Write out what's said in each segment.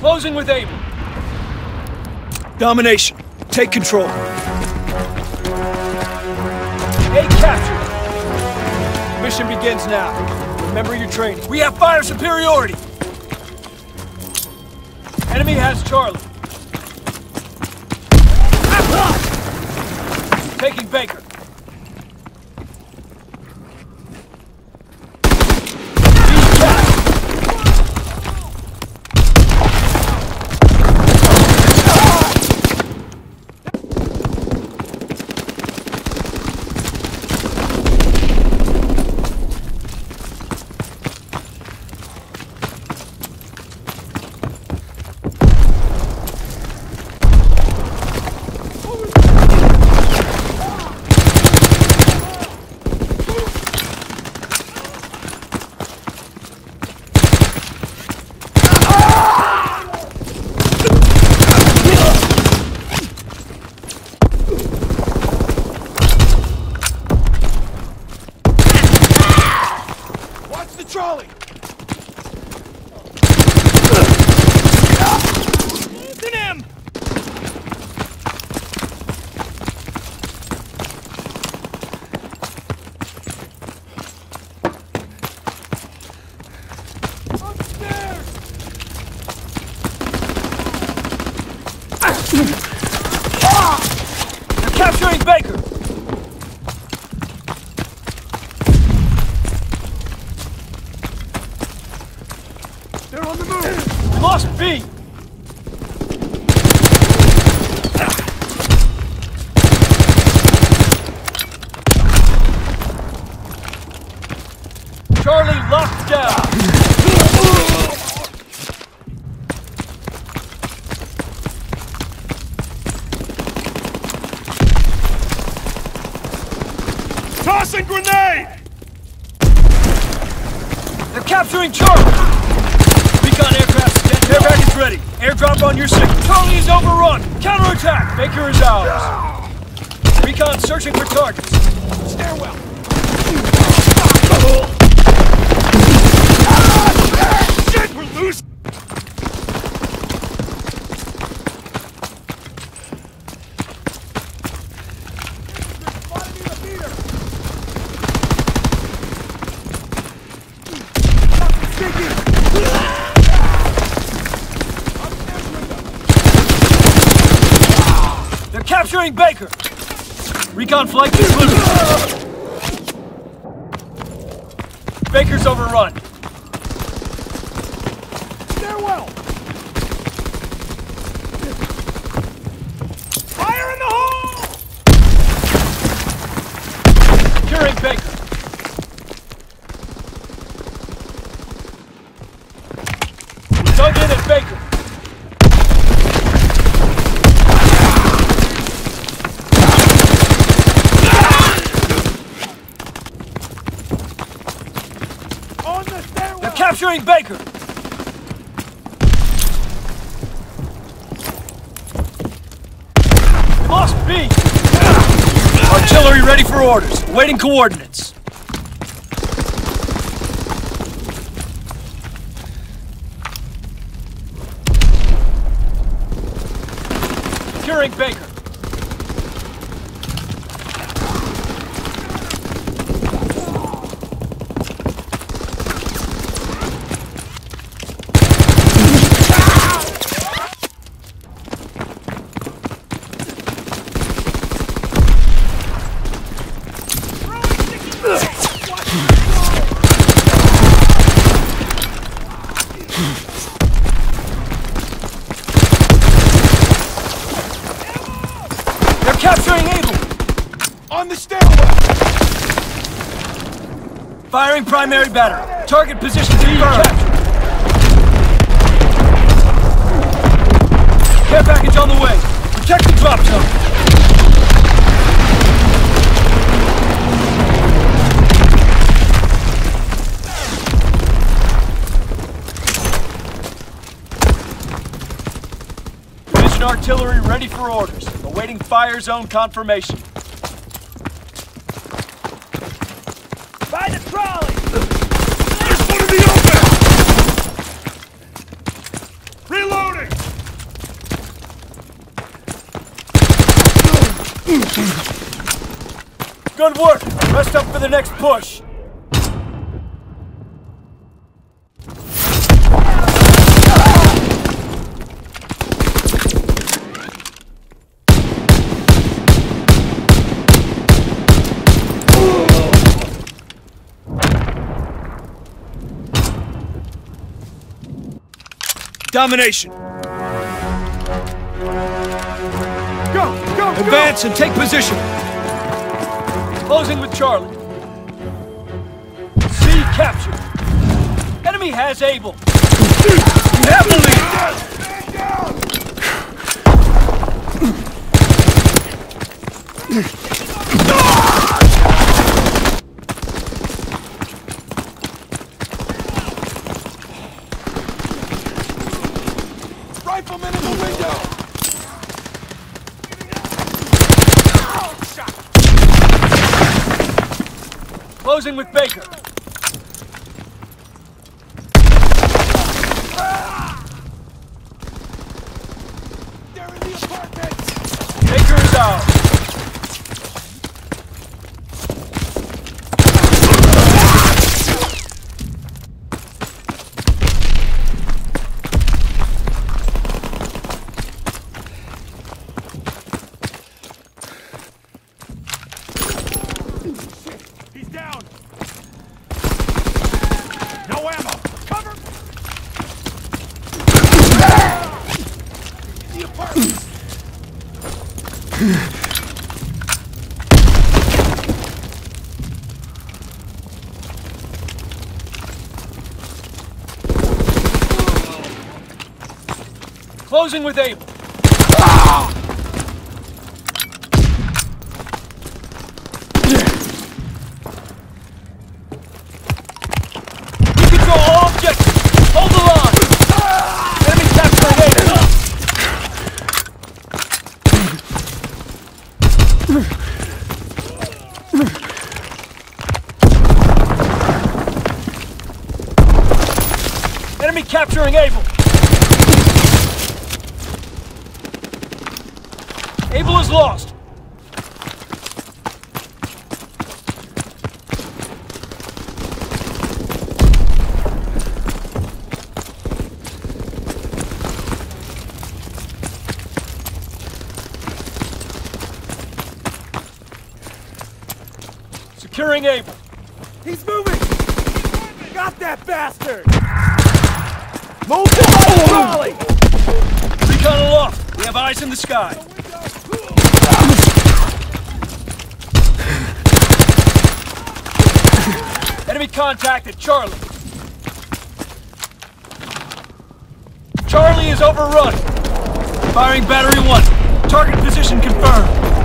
Closing with Able. Domination. Take control. A captured. Mission begins now. Remember your training. We have fire superiority. Enemy has Charlie. Taking Baker. Being captured. Watch the trolley! Losing him! Upstairs! They're capturing Baker. They're on the move! We lost B. Charlie locked down. Tossing grenade! They're capturing Charlie. Recon aircraft dead. Air package ready. Airdrop on your signal. Charlie is overrun. Counterattack. Baker is ours. Recon searching for targets. Stairwell! They're Baker. Recon flight concluded. Baker's overrun. Stairwell! Fire in the hole! Securing Baker. Dug in at Baker. On the stairwell! They're capturing Baker. Lost B. Artillery ready for orders. Waiting coordinates. Securing Baker. They're capturing Able. On the stairwell! Firing primary battery. Target position confirmed. Care package on the way. Protect the drop zone. Artillery ready for orders. Awaiting fire zone confirmation. By the trolley! There's one in the open! Reloading! Good work. Rest up for the next push. Domination. Advance and take position. Closing with Charlie. C captured. Enemy has Able. You have the lead. Closing with Baker. They're in the apartment! Baker is out. He's down! No ammo! Cover! the apartment! Closing with Able. You control all objectives. Hold the line. Enemy capturing Able. Enemy capturing Able. Able is lost. Securing Able. He's moving! Got that bastard! Move to my trolley! Recon aloft. We have eyes in the sky. Enemy contact at Charlie. Charlie is overrun. Firing battery one. Target position confirmed.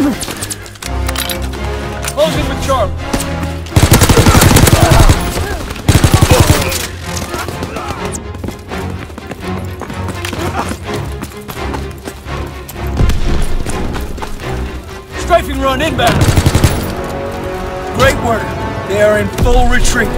Closing with Charlie. Strafing run inbound. Great work. They are in full retreat.